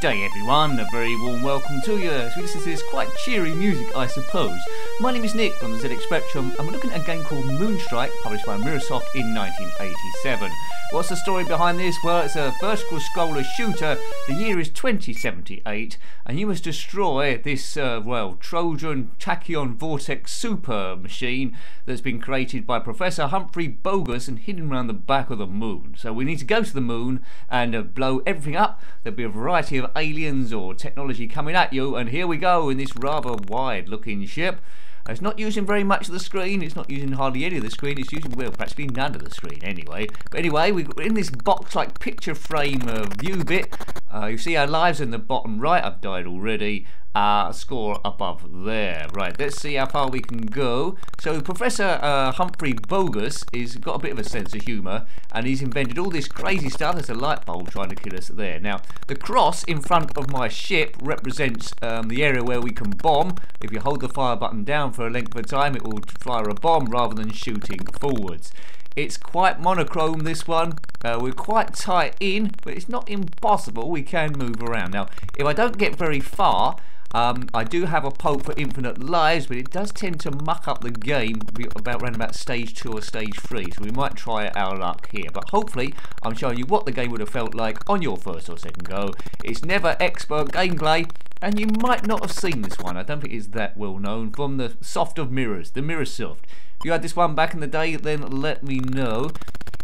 Good day, everyone. A very warm welcome to you as we listen to this quite cheery music, I suppose. My name is Nick from the ZX Spectrum, and we're looking at a game called Moonstrike, published by Mirrorsoft in 1987. What's the story behind this? Well, it's a vertical scroller shooter. The year is 2078, and you must destroy this, uh, well, Trojan Tachyon Vortex super machine that's been created by Professor Humphrey Bogus and hidden around the back of the moon. So we need to go to the moon and uh, blow everything up. There'll be a variety of aliens or technology coming at you, and here we go in this rather wide looking ship. It's not using very much of the screen, it's not using hardly any of the screen, it's using, well, practically none of the screen anyway. But anyway, we're in this box-like picture frame uh, view bit. Uh, you see our lives in the bottom right, I've died already. Uh, score above there. Right, let's see how far we can go. So Professor uh, Humphrey Bogus has got a bit of a sense of humour and he's invented all this crazy stuff. There's a light bulb trying to kill us there. Now, the cross in front of my ship represents um, the area where we can bomb. If you hold the fire button down for a length of time, it will fire a bomb rather than shooting forwards. It's quite monochrome this one. Uh, we're quite tight in, but it's not impossible. We can move around. Now, if I don't get very far, um, I do have a poke for infinite lives, but it does tend to muck up the game about around about stage 2 or stage 3, so we might try our luck here. But hopefully, I'm showing you what the game would have felt like on your first or second go. It's never expert gameplay, and you might not have seen this one. I don't think it's that well known from the soft of mirrors, the Mirror Soft. If you had this one back in the day, then let me know.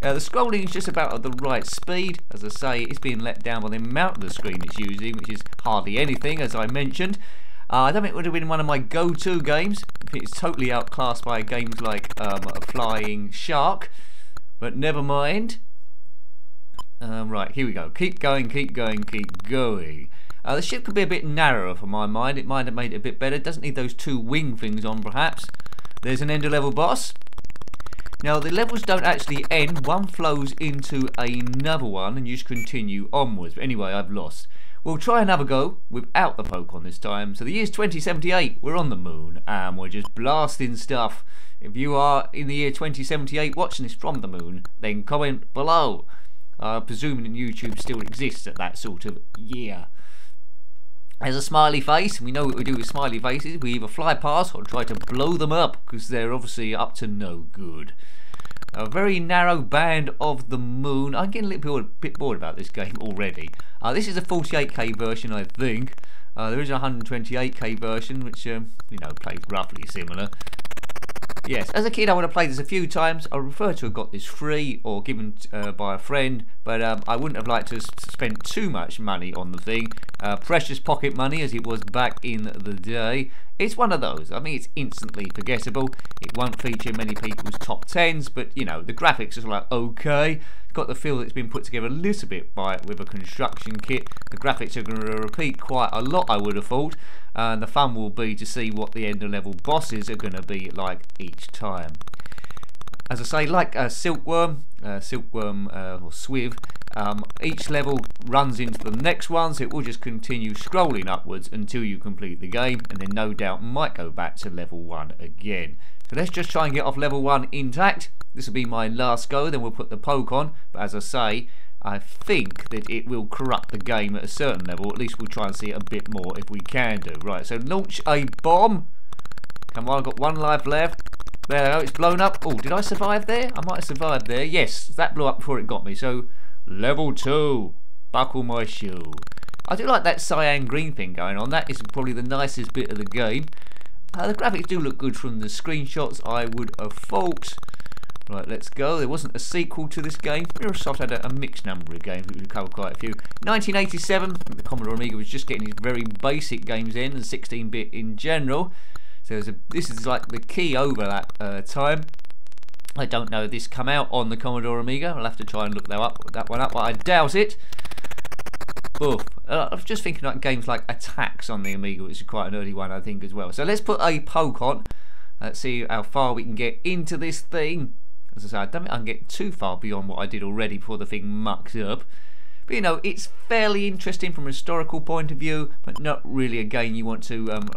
Uh, the scrolling is just about at the right speed. As I say, it's being let down by the amount of the screen it's using, which is hardly anything, as I mentioned. Uh, I don't think it would have been one of my go-to games. It's totally outclassed by games like um, Flying Shark. But never mind. Um, right, here we go. Keep going, keep going, keep going. Uh, the ship could be a bit narrower for my mind. It might have made it a bit better. It doesn't need those two wing things on, perhaps. There's an ender level boss. Now the levels don't actually end, one flows into another one and you just continue onwards. But anyway, I've lost. We'll try another go without the Pokon this time. So the year's 2078, we're on the moon and we're just blasting stuff. If you are in the year 2078 watching this from the moon, then comment below. Uh, presuming YouTube still exists at that sort of year. There's a smiley face, and we know what we do with smiley faces. We either fly past or try to blow them up, because they're obviously up to no good. A very narrow band of the moon. I'm getting a little bit bored about this game already. Uh, this is a 48k version, I think. Uh, there is a 128k version, which, um, you know, plays roughly similar. Yes, as a kid I would have played this a few times. I prefer to have got this free or given uh, by a friend, but um, I wouldn't have liked to spend too much money on the thing. Uh, precious pocket money as it was back in the day. It's one of those. I mean, it's instantly forgettable. It won't feature many people's top tens, but you know, the graphics are like okay. Got the feel it's been put together a little bit by with a construction kit. The graphics are going to repeat quite a lot, I would have thought, and the fun will be to see what the end of level bosses are going to be like each time. As I say, like a silkworm, uh, silkworm uh, or swiv, um, each level runs into the next one, so it will just continue scrolling upwards until you complete the game, and then no doubt might go back to level 1 again. So let's just try and get off level 1 intact. This will be my last go, then we'll put the poke on, but as I say, I think that it will corrupt the game at a certain level. At least we'll try and see a bit more if we can do. Right, so launch a bomb. Come on, I've got one life left. There it's blown up. Oh, did I survive there? I might have survived there. Yes, that blew up before it got me. So Level 2. Buckle my shoe. I do like that cyan green thing going on. That is probably the nicest bit of the game. Uh, the graphics do look good from the screenshots, I would have thought. Right, let's go. There wasn't a sequel to this game. Mirrorsoft had a, a mixed number of games, which we covered quite a few. 1987, the Commodore Amiga was just getting its very basic games in, and 16-bit in general. So a, this is like the key over that uh, time. I don't know this come out on the Commodore Amiga. I'll have to try and look that up, that one up, but I doubt it. Oof. Uh, I was just thinking like games like Attacks on the Amiga, which is quite an early one, I think, as well. So let's put a poke on. Let's see how far we can get into this thing. As I say, I don't think I can get too far beyond what I did already before the thing mucks up. But you know, it's fairly interesting from a historical point of view, but not really a game you want to um,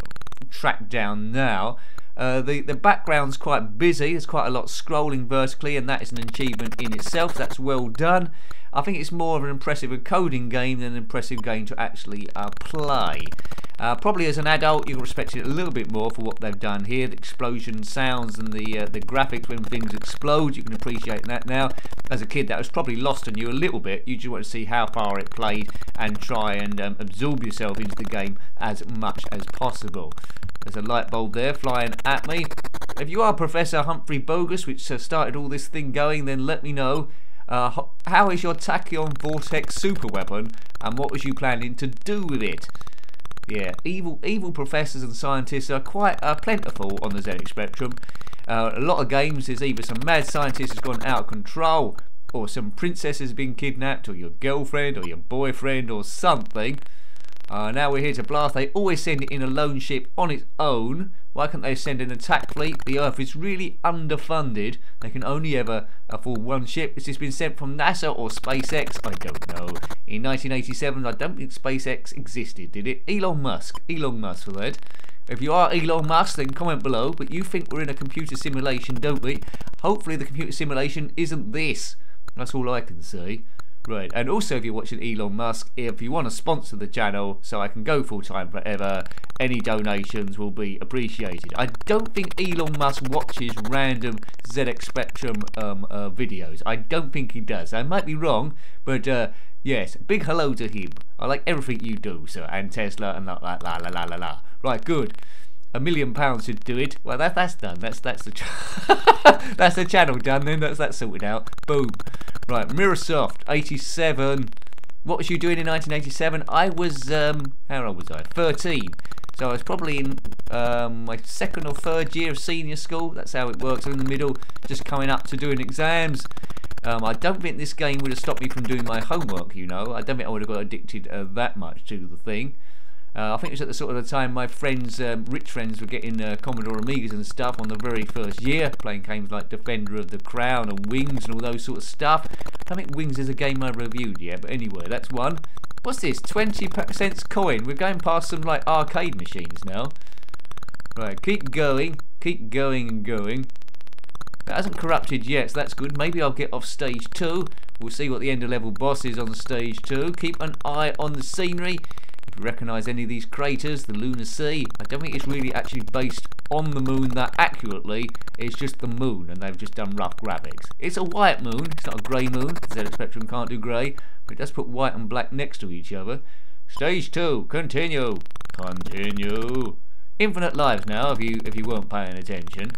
track down now. Uh, the, the background's quite busy, there's quite a lot scrolling vertically, and that is an achievement in itself. That's well done. I think it's more of an impressive coding game than an impressive game to actually uh, play. Uh, probably as an adult, you respect it a little bit more for what they've done here. The explosion sounds and the uh, the graphics when things explode, you can appreciate that now. As a kid, that was probably lost on you a little bit. You just want to see how far it played and try and um, absorb yourself into the game as much as possible. There's a light bulb there flying at me. If you are Professor Humphrey Bogus, which started all this thing going, then let me know. Uh, how is your Tachyon Vortex super weapon and what was you planning to do with it? Yeah, evil evil professors and scientists are quite uh, plentiful on the ZX Spectrum. Uh, a lot of games, there's either some mad scientist has gone out of control, or some princess has been kidnapped, or your girlfriend, or your boyfriend, or something. Uh, now we're here to blast. They always send it in a lone ship on its own. Why can't they send an attack fleet? The Earth is really underfunded. They can only ever afford one ship. This Has been sent from NASA or SpaceX? I don't know. In 1987, I don't think SpaceX existed, did it? Elon Musk. Elon Musk for that. If you are Elon Musk, then comment below. But you think we're in a computer simulation, don't we? Hopefully the computer simulation isn't this. That's all I can say. Right, and also if you're watching Elon Musk, if you want to sponsor the channel so I can go full time forever, any donations will be appreciated. I don't think Elon Musk watches random ZX Spectrum um, uh, videos. I don't think he does. I might be wrong, but uh, yes, big hello to him. I like everything you do, sir, and Tesla and la la la la la la la. Right, good a million pounds should do it. Well, that that's done. That's that's the that's the channel done. Then that's that sorted out. Boom. Right, Mirrorsoft, 87. What was you doing in 1987? I was um, how old was I? 13. So I was probably in um, my second or third year of senior school. That's how it works. I'm in the middle, just coming up to doing exams. Um, I don't think this game would have stopped me from doing my homework, you know. I don't think I would have got addicted uh, that much to the thing. Uh, I think it was at the sort of the time my friends, um, rich friends, were getting uh, Commodore Amigas and stuff on the very first year, playing games like Defender of the Crown and Wings and all those sort of stuff. I think Wings is a game I reviewed yet, but anyway, that's one. What's this? 20 cents coin. We're going past some like arcade machines now. Right, keep going, keep going and going. That hasn't corrupted yet, so that's good. Maybe I'll get off stage two. We'll see what the end of level boss is on stage two. Keep an eye on the scenery. If you recognise any of these craters, the lunar sea, I don't think it's really actually based on the moon that accurately. It's just the moon, and they've just done rough graphics. It's a white moon, it's not a grey moon, ZX Spectrum can't do grey, but it does put white and black next to each other. Stage 2, continue, continue. Infinite lives now, if you if you weren't paying attention.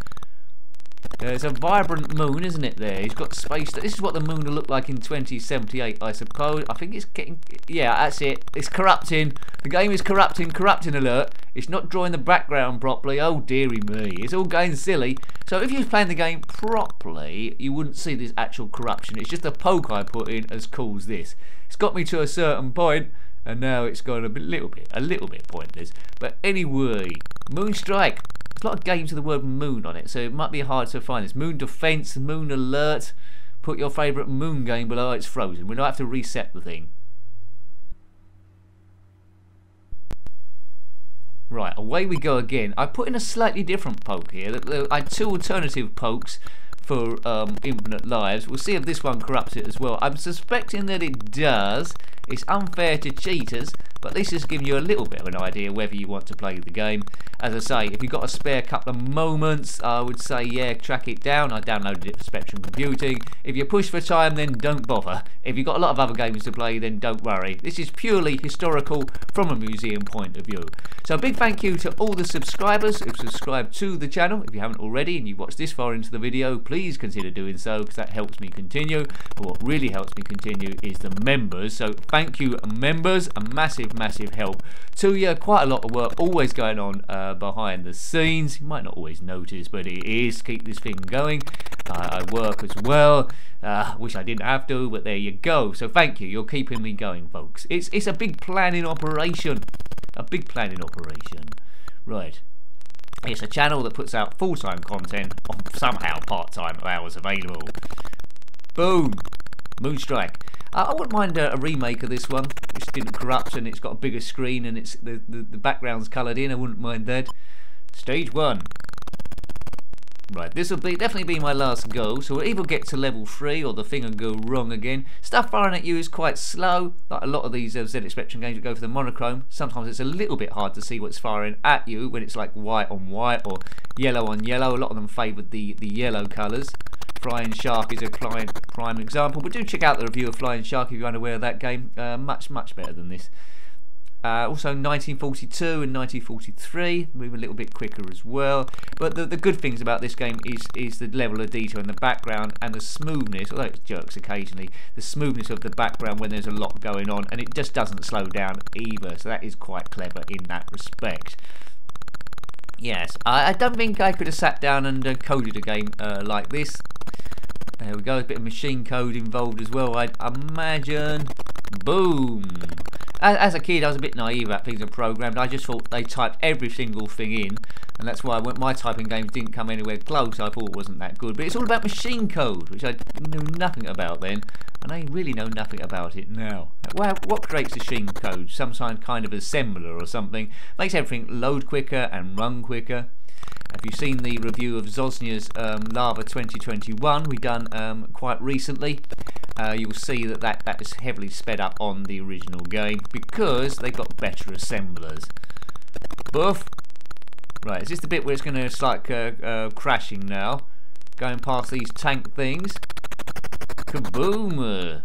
Uh, There's a vibrant moon, isn't it, there? He's got space. This is what the moon will look like in 2078, I suppose. I think it's getting... Yeah, that's it. It's corrupting. The game is corrupting. Corrupting alert. It's not drawing the background properly. Oh, dearie me. It's all going silly. So if you was playing the game properly, you wouldn't see this actual corruption. It's just a poke I put in as caused this. It's got me to a certain point, and now it's gone a bit, little bit, a little bit pointless. But anyway, Moonstrike. A lot of games with the word moon on it, so it might be hard to find this. Moon Defense, Moon Alert. Put your favourite moon game below. It's frozen. We don't have to reset the thing. Right, away we go again. I put in a slightly different poke here. I had two alternative pokes for um, Infinite Lives. We'll see if this one corrupts it as well. I'm suspecting that it does. It's unfair to cheaters, but this is giving you a little bit of an idea whether you want to play the game. As I say, if you've got a spare couple of moments, I would say, yeah, track it down. I downloaded it for Spectrum Computing. If you push for time, then don't bother. If you've got a lot of other games to play, then don't worry. This is purely historical from a museum point of view. So a big thank you to all the subscribers who've subscribed to the channel. If you haven't already and you've watched this far into the video, please consider doing so because that helps me continue. But what really helps me continue is the members. So thank you, members. A massive, massive help to you. Quite a lot of work always going on uh, behind the scenes. You might not always notice, but it is. Keep this thing going. Uh, I work as well. Uh, wish I didn't have to, but there you go. So thank you. You're keeping me going, folks. It's it's a big planning operation. A big planning operation. Right. It's a channel that puts out full-time content on somehow part-time hours available. Boom. Moonstrike. Uh, I wouldn't mind a, a, remake of this one. It's didn't corrupt and it's got a bigger screen and it's the, the, the background's coloured in. I wouldn't mind that. Stage one. Right, this will be definitely be my last go, so we'll either get to level 3 or the thing will go wrong again. Stuff firing at you is quite slow, like a lot of these uh, ZX Spectrum games that go for the monochrome. Sometimes it's a little bit hard to see what's firing at you when it's like white on white or yellow on yellow. A lot of them favoured the, the yellow colours. Flying Shark is a prime, prime example, but do check out the review of Flying Shark if you're unaware of that game. Uh, much, much better than this. Uh, also 1942 and 1943, move a little bit quicker as well. But the, the good things about this game is is the level of detail in the background and the smoothness, although it jerks occasionally, the smoothness of the background when there's a lot going on, and it just doesn't slow down either. So that is quite clever in that respect. Yes, I, I don't think I could have sat down and uh, coded a game uh, like this. There we go, a bit of machine code involved as well, I'd imagine. Boom! As, a kid, I was a bit naive about things are programmed. I just thought they typed every single thing in, and that's why my typing games didn't come anywhere close. I thought wasn't that good. But it's all about machine code, which I knew nothing about then, and I really know nothing about it now. Well, what creates machine code? Some kind of assembler or something. Makes everything load quicker and run quicker. Have you've seen the review of Zosnia's um, Lava 2021 we done um, quite recently? Uh, you'll see that, that that is heavily sped up on the original game because they got better assemblers. Boof. Right, is this the bit where it's going to start uh, uh, crashing now? Going past these tank things. Kaboom!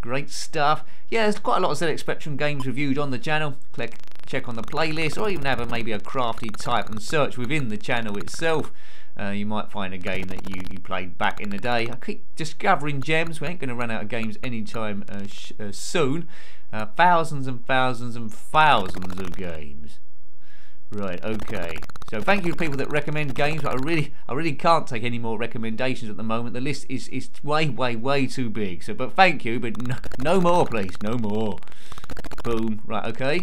Great stuff. Yeah, there's quite a lot of ZX Spectrum games reviewed on the channel. Click check on the playlist or even have a, maybe a crafty type and search within the channel itself. Uh, you might find a game that you, you played back in the day. I keep discovering gems. We ain't going to run out of games anytime uh, uh, soon. Uh, thousands and thousands and thousands of games. Right, okay. So thank you to people that recommend games, but I really, I really can't take any more recommendations at the moment. The list is is way, way, way too big. So, but thank you, but no, no more, please, no more. Boom. Right, okay.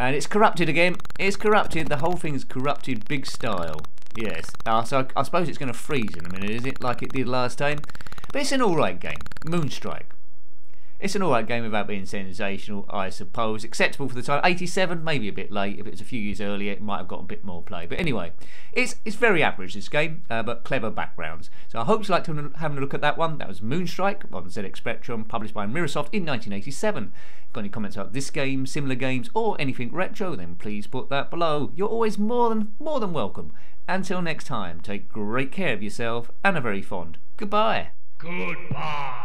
And it's corrupted again. It's corrupted. The whole thing's corrupted big style. Yes. Uh, so I, I suppose it's going to freeze in a minute, is it? Like it did last time? But it's an alright game. Moonstrike. It's an alright game without being sensational, I suppose. Acceptable for the time. 87, maybe a bit late. If it was a few years earlier, it might have got a bit more play. But anyway, it's it's very average, this game, uh, but clever backgrounds. So I hope you liked having a look at that one. That was Moonstrike on ZX Spectrum, published by Mirrorsoft in 1987. Got any comments about this game, similar games, or anything retro, then please put that below. You're always more than more than welcome. Until next time, take great care of yourself and are very fond. Goodbye. Goodbye.